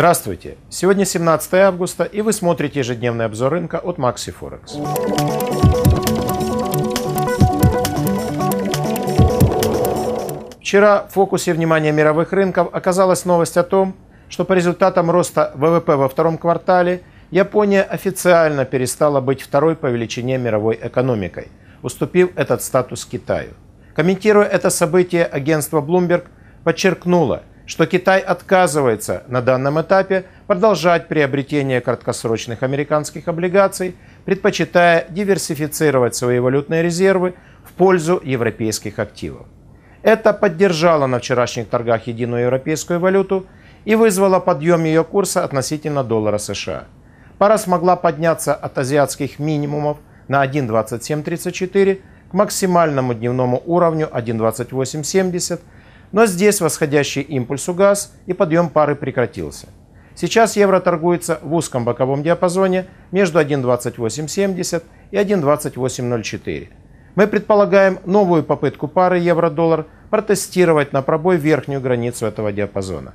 Здравствуйте! Сегодня 17 августа и вы смотрите ежедневный обзор рынка от Maxi Forex. Вчера в фокусе внимания мировых рынков оказалась новость о том, что по результатам роста ВВП во втором квартале Япония официально перестала быть второй по величине мировой экономикой, уступив этот статус Китаю. Комментируя это событие, агентство Bloomberg подчеркнуло, что Китай отказывается на данном этапе продолжать приобретение краткосрочных американских облигаций, предпочитая диверсифицировать свои валютные резервы в пользу европейских активов. Это поддержало на вчерашних торгах единую европейскую валюту и вызвало подъем ее курса относительно доллара США. Пара смогла подняться от азиатских минимумов на 1.2734 к максимальному дневному уровню 1.2870 но здесь восходящий импульс угас и подъем пары прекратился. Сейчас евро торгуется в узком боковом диапазоне между 1.2870 и 1.2804. Мы предполагаем новую попытку пары евро-доллар протестировать на пробой верхнюю границу этого диапазона.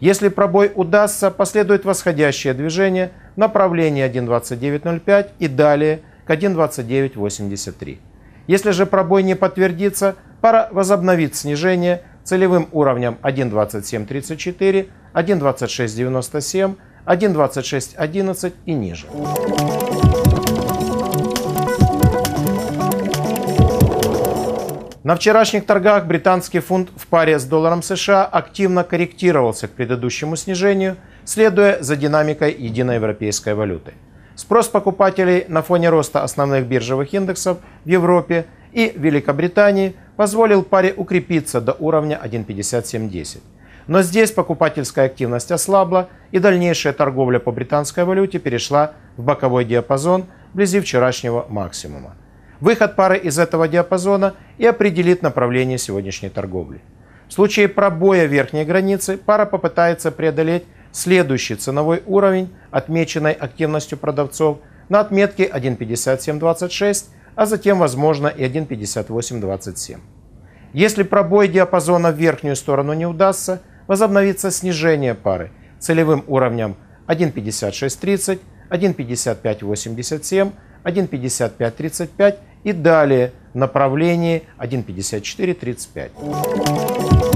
Если пробой удастся, последует восходящее движение в направлении 1.2905 и далее к 1.2983. Если же пробой не подтвердится, пора возобновить снижение целевым уровнем 1.2734, 1.2697, 1.2611 и ниже. На вчерашних торгах британский фунт в паре с долларом США активно корректировался к предыдущему снижению, следуя за динамикой единой европейской валюты. Спрос покупателей на фоне роста основных биржевых индексов в Европе и Великобритании позволил паре укрепиться до уровня 1.5710. Но здесь покупательская активность ослабла и дальнейшая торговля по британской валюте перешла в боковой диапазон вблизи вчерашнего максимума. Выход пары из этого диапазона и определит направление сегодняшней торговли. В случае пробоя верхней границы пара попытается преодолеть следующий ценовой уровень, отмеченный активностью продавцов, на отметке 1.5726 а затем, возможно, и 1.5827. Если пробой диапазона в верхнюю сторону не удастся, возобновится снижение пары целевым уровнем 1.5630, 1.5587, 1.5535 и далее в направлении 1.5435.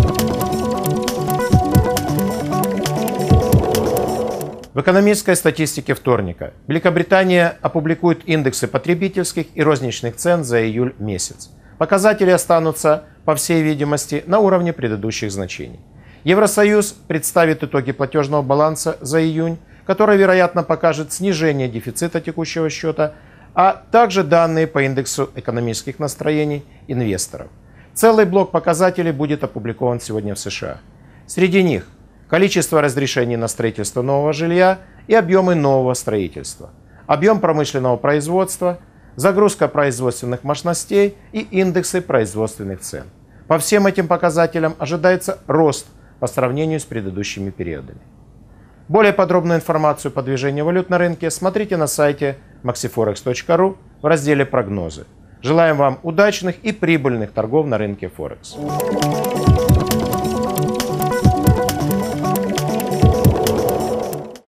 экономической статистике вторника Великобритания опубликует индексы потребительских и розничных цен за июль месяц. Показатели останутся, по всей видимости, на уровне предыдущих значений. Евросоюз представит итоги платежного баланса за июнь, который, вероятно, покажет снижение дефицита текущего счета, а также данные по индексу экономических настроений инвесторов. Целый блок показателей будет опубликован сегодня в США. Среди них количество разрешений на строительство нового жилья и объемы нового строительства, объем промышленного производства, загрузка производственных мощностей и индексы производственных цен. По всем этим показателям ожидается рост по сравнению с предыдущими периодами. Более подробную информацию по движению валют на рынке смотрите на сайте maxiforex.ru в разделе «Прогнозы». Желаем вам удачных и прибыльных торгов на рынке Форекс.